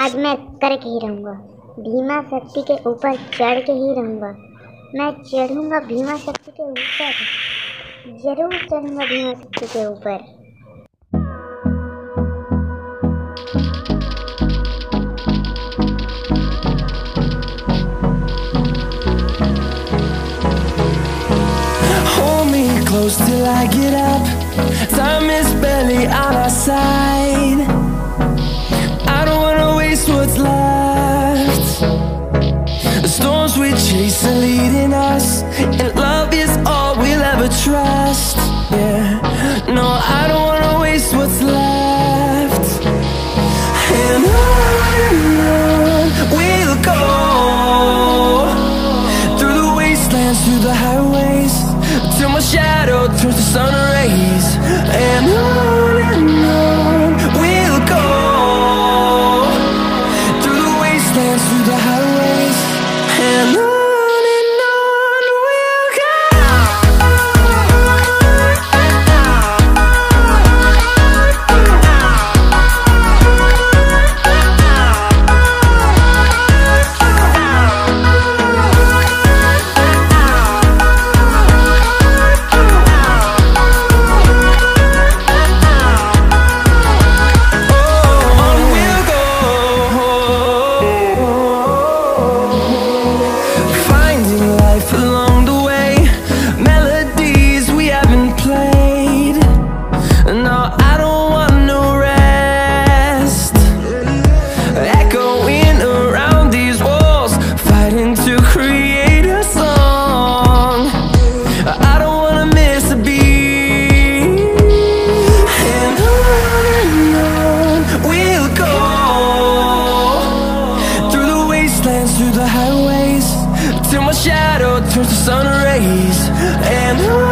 आज मैं करके ही रहूँगा। भीमा शक्ति के ऊपर चढ़ के ही रहूँगा। मैं चढ़ूँगा भीमा शक्ति के ऊपर। ज़रूर चढ़ूँगा भीमा शक्ति के ऊपर। Till I get up. Time is barely on our side. and